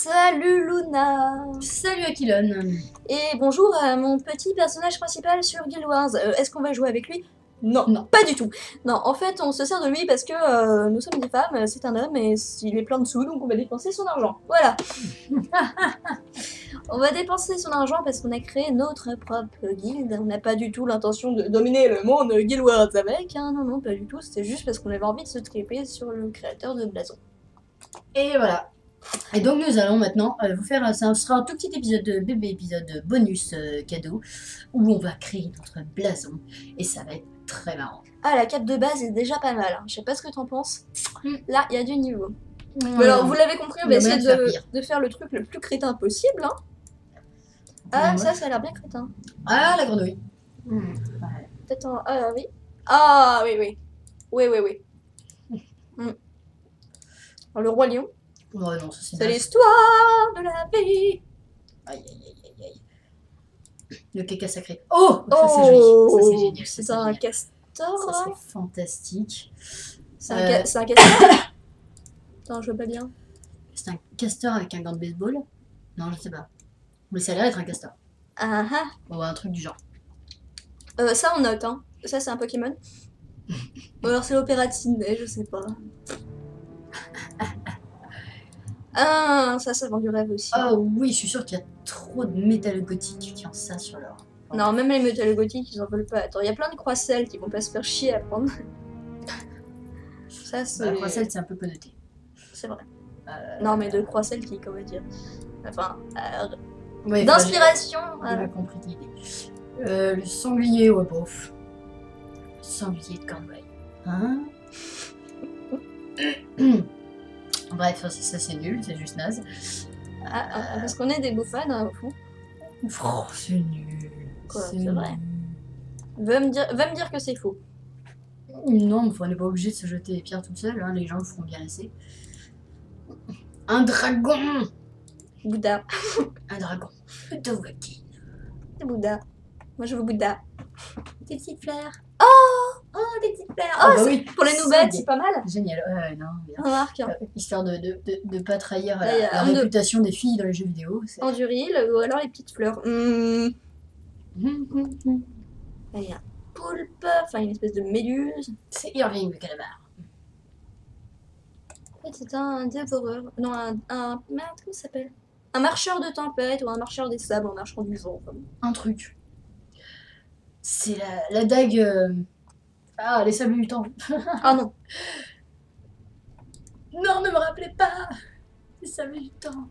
Salut Luna Salut Aquilon Et bonjour à mon petit personnage principal sur Guild Wars. Euh, Est-ce qu'on va jouer avec lui? Non, Non. pas du tout. Non, en fait, on se sert de lui parce que euh, nous sommes des femmes, c'est un homme et il est plein de sous, donc on va dépenser son argent. Voilà. on va dépenser son argent parce qu'on a créé notre propre guilde. On n'a pas du tout l'intention de dominer le monde Guild Wars avec. Hein. Non, non, pas du tout. C'était juste parce qu'on avait envie de se triper sur le créateur de Blason. Et voilà. Et donc nous allons maintenant euh, vous faire, ça sera un tout petit épisode de bébé épisode bonus euh, cadeau où on va créer notre blason et ça va être très marrant. Ah, la cape de base est déjà pas mal. hein. Je sais pas ce que t'en penses. Mm. Là, il y a du niveau. Alors, vous l'avez compris, on va essayer de de, faire le truc le plus crétin possible. hein. Ah, ça, ça a l'air bien crétin. Ah la grenouille. Peut-être en... Ah, oui. Ah, oui, oui. Oui, oui, oui. Mm. Alors, le roi lion, Oh non ça c'est l'histoire de la vie. Aïe aïe aïe aïe aïe. Le caca sacré. Oh ça c'est joli. Ça c'est génial. C'est un génial. castor, Ça c'est fantastique. C'est un, Euh. ca- c'est un castor Attends, je vois pas bien. C'est un castor avec un gant de baseball Non je sais pas. Mais ça a l'air d'être un castor. Ah, ah. Ou un truc du genre. Euh, ça, on note, hein. Ça, c'est un Pokémon. Ou alors c'est l'opéra de Sydney, je sais pas. Ah, ça, ça vend du rêve aussi. Oh oui, je suis sûre qu'il y a trop de métal gothique qui ont ça sur leur. Non, même les métal gothiques, ils en veulent pas. Attends, il y a plein de croisselles qui vont pas se faire chier à prendre. Ça, c'est. Bah, Croissel, c'est un peu connoté. C'est vrai. Euh, Non, mais de croisselles qui, comment dire. Enfin, euh, ouais, d'inspiration. enfin, J'ai euh, compris l'idée. Le sanglier, ouais, bof. Le sanglier de Cornwall. Hein Bref, ça, c'est nul, c'est juste naze. ah, ah, parce qu'on est des bouffons, hein, au fond. Oh, c'est nul. Quoi, c'est vrai. Va me dire, va me dire que c'est faux. Non, mais on n'est pas obligé de se jeter les pierres toute seule, hein, les gens le feront bien assez. Un dragon Bouddha. Un dragon. Bouddha. Moi, je veux Bouddha. Des petites fleurs. Des petites fleurs. Ah Oh, bah oui, pour les bien. c'est pas mal. Génial, ouais, non, bien. Remarque. Euh, Histoire de de, de, de pas trahir la, réputation des filles dans les jeux vidéo. En duril ou alors les petites fleurs. Hum, hum. Là, il y a un poulpe, enfin une espèce de méduse. C'est Irving le calamar. En fait, c'est un dévoreur. Non, un, un. Merde, comment ça s'appelle? Un marcheur de tempête ou un marcheur des sables, un marcheur du vent. enfin. Un truc. C'est la, la dague. euh, Ah, les sables du temps. Ah non. Non, ne me rappelez pas Les sables du temps.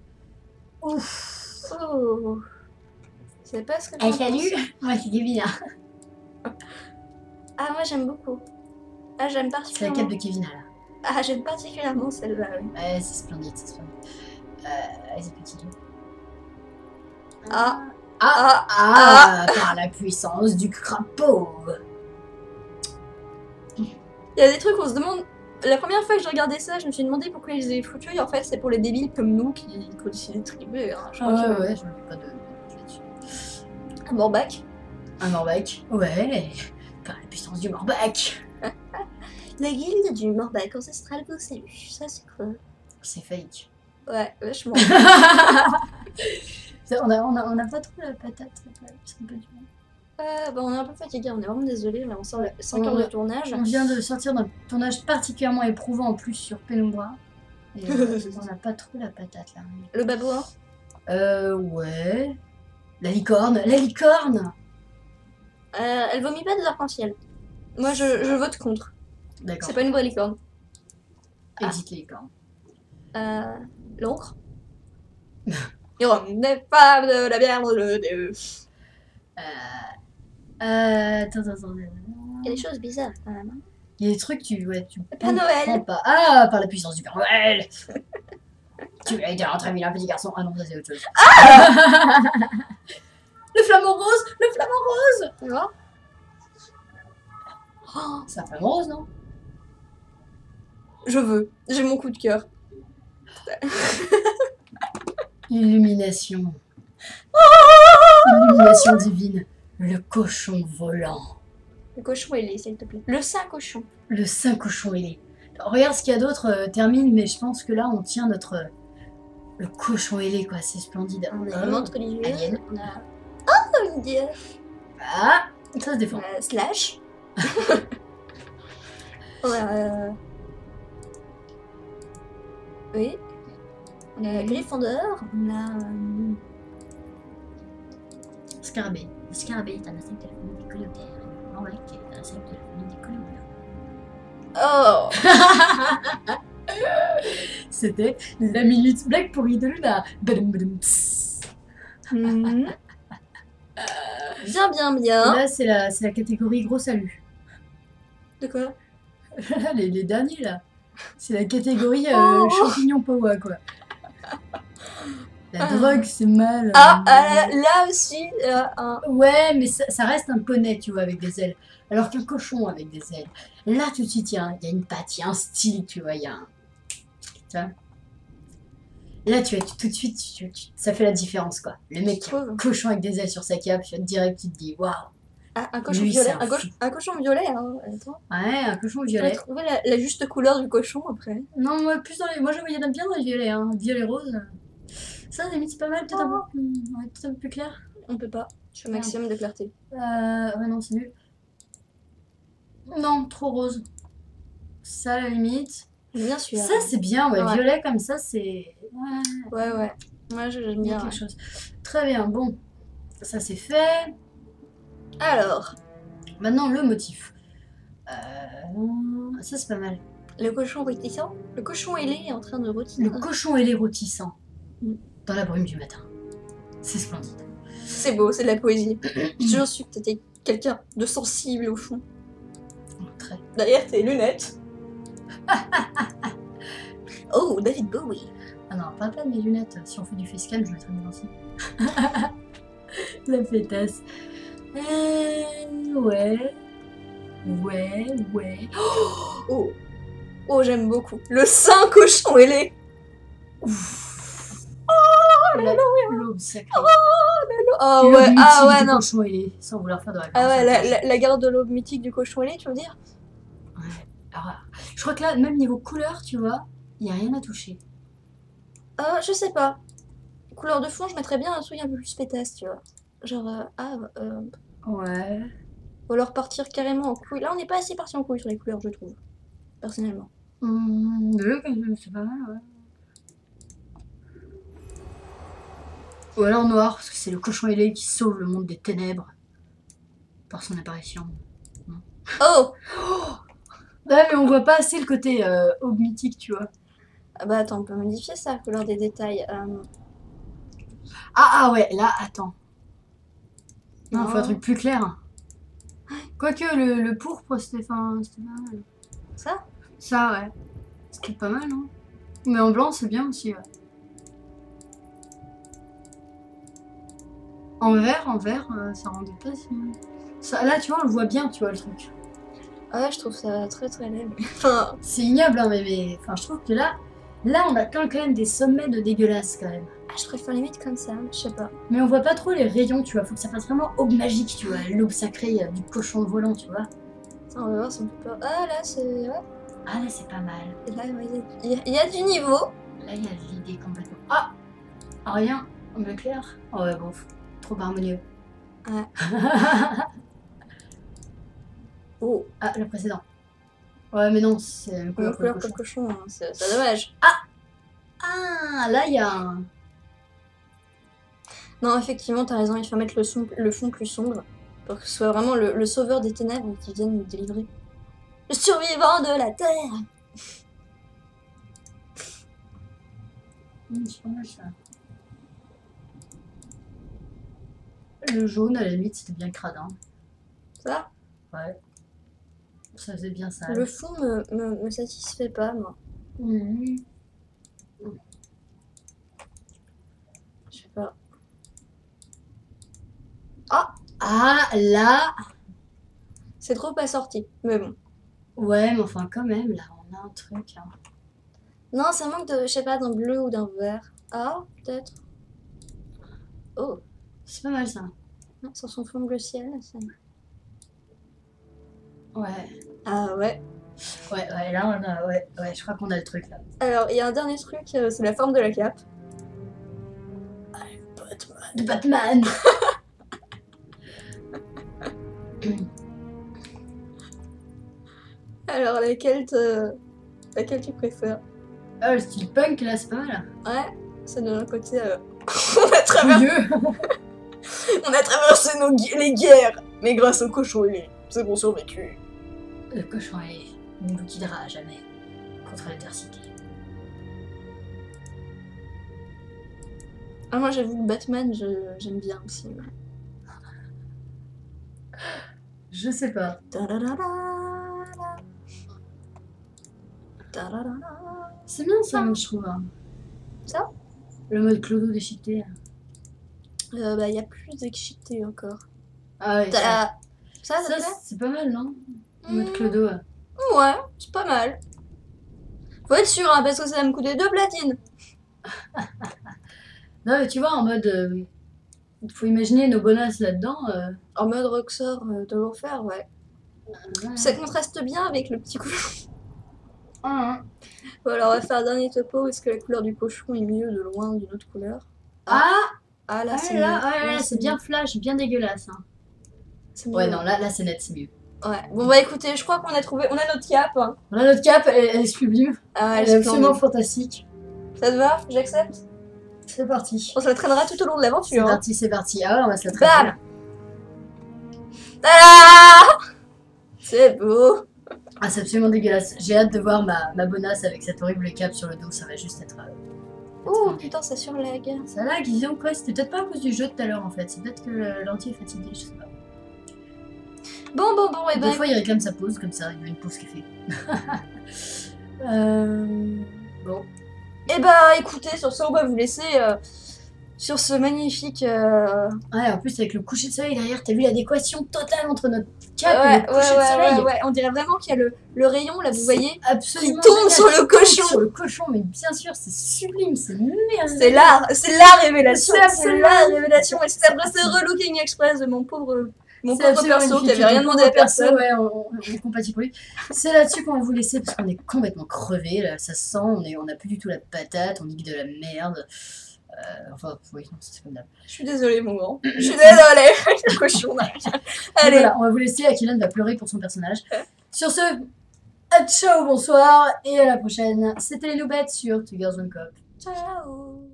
Ouf. Oh. C'est pas ce que Eh, j'en salut. Moi, c'est Kevin. hein. Ah, moi j'aime beaucoup. Ah, j'aime C'est la particulièrement. cape de Kevin, là. Ah, j'aime particulièrement celle-là. oui. Ouais, c'est splendide, c'est splendide. Euh, vas-y, petit loup. Ah. Ah, ah, par la puissance du crapaud. Il y a des trucs, on se demande. La première fois que j'ai regardé ça, je me suis demandé pourquoi ils avaient foutu. Et en fait, c'est pour les débiles comme nous qui continuent de triper. Hein. Je Ah crois ouais, que- ouais, je me fais pas de. Un Morbac. Un Morbac Ouais, par la puissance du Morbac. La guilde du Morbac ancestral vous salue. Ça, c'est cool. C'est fake. Ouais, vachement. On a, on, a, on a pas trop la patate, peu dur. Euh, bah, on est un peu fatigué, on est vraiment désolé. Là, on sort Ouais. 5 heures On- de tournage. On vient de sortir d'un tournage particulièrement éprouvant en plus sur Penumbra. Et euh, on n'a pas trop la patate là. Le babouin. Euh, ouais. La licorne, la licorne Euh, elle vomit pas des arcs-en-ciel. Moi, je, je vote contre. D'accord. C'est pas une vraie licorne. Exit les licornes. Euh, L'encre. On n'est pas de la bière de Dieu. Euh... Euh... Attends, attends, attends. Il y a des choses bizarres quand même. hein. Il y a des trucs, tu, ouais, tu Père Noël. pas. Ah, par la puissance du Père Noël Tu as été un très vilain petit garçon. Ah non, ça c'est autre chose. le flamant rose Le flamant rose Tu vois? Oh, C'est un flamant rose, non? Je veux. J'ai mon coup de cœur. Illumination. Illumination divine. Le cochon volant. Le cochon ailé, s'il te plaît. Le saint cochon. Le saint cochon ailé. Regarde ce qu'il y a d'autre, euh, termine, mais je pense que là, on tient notre, Le cochon ailé, quoi, c'est splendide. On a Oh. une menthe religieuse. Alien. On a. Oh, dieu Ah Ça se défend. A Slash. on a. euh, Oui. On a. Gryffondor. On a. euh, Scarabée. Le scarabée est un insecte de la famille des coléoptères. Le grand lac est un insecte de la famille des coléoptères. Oh C'était la minute blague pourrie de Luna. Badum, badum, tss. Mhm. Bien, bien, bien. Là, c'est la, catégorie gros salut. De quoi? Les, les derniers, là. C'est la catégorie euh, Oh. champignon powa, quoi. La Ah. drogue, c'est mal. Ah, euh, ah, là aussi, euh, un- Ouais, mais ça, ça reste un poney, tu vois, avec des ailes. Alors qu'un cochon avec des ailes. Là, tout de suite, il y, a une patte, il y a un style, tu vois, il y a un... Tu vois Là, tu vois, tu- tout de suite, tu- tu- ça fait la différence, quoi. Le mec qui a un trouve. cochon avec des ailes sur sa cape, tu vois, direct, tu te dis, waouh. Ah, un cochon Lui, violet. un Un, coche- un cochon violet, hein. Attends. Ouais, un cochon violet. trouver la, la juste couleur du cochon après. Non, moi, plus dans les... moi je voyais bien dans les violets, hein. violet rose. Ça, à la limite, c'est pas mal, peut-être un, peu... ouais, peut-être un peu plus clair. On peut pas. Je fais maximum de clarté. Euh, ouais, non, c'est nul. Non, trop rose. Ça, à la limite. Bien sûr. Ça, c'est bien, ouais. Ouais. Violet comme ça, c'est. Ouais, Ouais, ouais. Moi, j'aime bien. quelque chose. Très bien, bon. Ça, c'est fait. Alors, Maintenant, le motif. Euh, Ça, c'est pas mal. le cochon rôtissant? Le cochon ailé est en train de rôtir. Le cochon ailé rôtissant. Mm. Dans la brume du matin. C'est splendide. C'est beau, c'est de la poésie. J'ai toujours su que t'étais quelqu'un de sensible au fond. Très. Derrière tes lunettes. oh, David Bowie. Ah non, pas pas de mes lunettes. Si on fait du facecam, je mettrai mes aussi. La fêtasse. Euh, ouais. Ouais, ouais. Oh, oh j'aime beaucoup. Le saint cochon ailé. La- L'aube sacrée. Oh L'aube ouais, mythique ah ouais, du non. cochon ailé, sans vouloir faire de la Ah ouais, la, référence. la, la garde de l'aube mythique du cochon ailé, tu veux dire? Alors, je crois que là, même niveau couleur, tu vois, il n'y a rien à toucher. Euh, je sais pas. Couleur de fond, je mettrais bien un truc un peu plus pétasse, tu vois. Genre, euh, ah, euh, Ouais. ou alors partir carrément en couille. Là, on n'est pas assez parti en couille sur les couleurs, je trouve. Personnellement. Hum, ouais, c'est pas mal, ouais. Ou alors noir, parce que c'est le cochon ailé qui sauve le monde des ténèbres par son apparition. Oh mais on voit pas assez le côté euh, aube mythique, tu vois. ah Bah attends, on peut modifier ça, couleur des détails. Euh, Ah, ah ouais, là, attends. Non, il faut un Non. truc plus clair. Quoique le, le pourpre, c'était pas mal. ça? Ça, ouais. C'était pas mal, hein. Mais en blanc, c'est bien aussi, ouais. En vert, en vert, euh, ça rendait pas si... Ça, là, tu vois, on le voit bien, tu vois, le truc. Ah ouais, je trouve ça très très laid. Enfin, C'est ignoble, hein, mais, mais... Enfin, je trouve que là... Là, on a quand même des sommets de dégueulasse, quand même. ah, je préfère limite comme ça, je sais pas. Mais on voit pas trop les rayons, tu vois. Faut que ça fasse vraiment aube magique, tu vois. L'aube sacrée euh, du cochon volant, tu vois. Attends, on va voir si on peut pas. Ah là, c'est. Ouais. Ah, là, c'est pas mal. Et là, il y, a- il y a du niveau. Là, il y a l'idée complètement. Ah Rien En bleu clair Oh ouais, bon, trop harmonieux. Ouais. Oh, ah, le précédent. Ouais, mais non, c'est une une couleur couleur le cochon. hein, c'est dommage. Ah, là, il y a un... Non, effectivement, t'as raison, il faut mettre le, fond plus sombre. Pour que ce soit vraiment le, le sauveur des ténèbres qui vienne nous délivrer. Le survivant de la Terre Hum, c'est pas mal, ça. Le jaune, à la limite, c'était bien crade, hein. Ça Ouais. Ça faisait bien ça. Le fond me, me, me satisfait pas, moi. Mhm. Je sais pas. Ah, là C'est trop assorti, mais bon. Ouais, mais enfin, quand même, là, on a un truc. hein. Non, ça manque de, je sais pas, d'un bleu ou d'un vert. Ah, peut-être. Oh, C'est pas mal, ça. Son fond bleu ciel. ça- Ouais. Ah ouais. Ouais, ouais, là, on a... Ouais, ouais, je crois qu'on a le truc, là. Alors, il y a un dernier truc, euh, c'est la forme de la cape. de Batman. Alors, laquelle, te... laquelle tu préfères? Ah, le style punk là, c'est pas mal. Ouais, c'est de notre côté. euh, on, a traversé, Vieux. on a traversé nos gu- les guerres, mais grâce au cochon ailé, c'est qu'on survécu. Le cochon ailé ne nous guidera à jamais contre l'adversité. Ah, moi, j'avoue que Batman, j'aime bien aussi. Je sais pas. C'est bien ça, je trouve. hein. Ça Le mode clodo déchiqueté. Euh, bah, il y a plus d'excité encore. Ah ouais, ça, Ça, c'est pas mal, non? Le mode clodo. ouais. Ouais, c'est pas mal. Faut être sûr, hein, parce que ça va me coûter deux platines. Non, mais tu vois, en mode. euh, faut imaginer nos bonasses là-dedans. euh, En mode Roxor euh, de l'enfer, ouais. ouais. Ça contraste bien avec le petit cochon. Ah, Bon, alors, on va faire un dernier topo. Est-ce que la couleur du cochon est mieux de loin d'une autre couleur ah, Ah, là, ah, c'est là, mieux. là, Là, c'est bien flash, bien dégueulasse. hein. c'est. Ouais, non, là, là c'est net, c'est mieux. Ouais. Bon, bah écoutez, je crois qu'on a trouvé. On a notre cap. hein. On a notre cap, elle, elle est sublime. Ah, Elle elle est absolument fantastique. Ça te va? J'accepte? C'est parti. On se la traînera tout au long de C'est l'aventure. hein. parti, c'est parti. Ah ouais, on va se la Bam traiter. Ah C'est beau. Ah, c'est absolument dégueulasse. J'ai hâte de voir ma, ma bonasse avec cette horrible cape sur le dos. Ça va juste être. Oh putain, ça surlag. Ça lag, disons quoi? C'était peut-être pas à cause du jeu de tout à l'heure en fait. C'est peut-être que l'anti est fatigué, je sais pas. Bon, bon, bon, et Des ben. fois, il réclame sa pause comme ça. Il y a une pause café. euh... Bon. Et bah écoutez, sur ce, on va vous laisser euh, sur ce magnifique. euh, Ouais, en plus, avec le coucher de soleil derrière, t'as vu l'adéquation totale entre notre cap ouais, et le coucher ouais, de soleil ouais, ouais. On dirait vraiment qu'il y a le, le rayon, là, vous voyez, qui tombe sur le cochon. Sur le cochon, mais bien sûr, c'est sublime, c'est merveilleux. C'est la, c'est la révélation. C'est la révélation. Et c'est après ce relooking express de mon pauvre, mon pauvre perso qui avait rien demandé à personne. Ouais, on, on- compatible pour lui. C'est là-dessus qu'on va vous laisser parce qu'on est complètement crevé. Là, ça se sent, on est, on a plus du tout la patate, on nique de la merde. Euh, enfin, oui, non, c'est comme d'hab. Je suis désolée, mon grand. Je suis désolée. cochon. Allez. Voilà, on va vous laisser. Akilan va pleurer pour son personnage. Sur ce, à ciao, bonsoir et à la prochaine. C'était les Loubettes sur Two Girls One Cup. Ciao.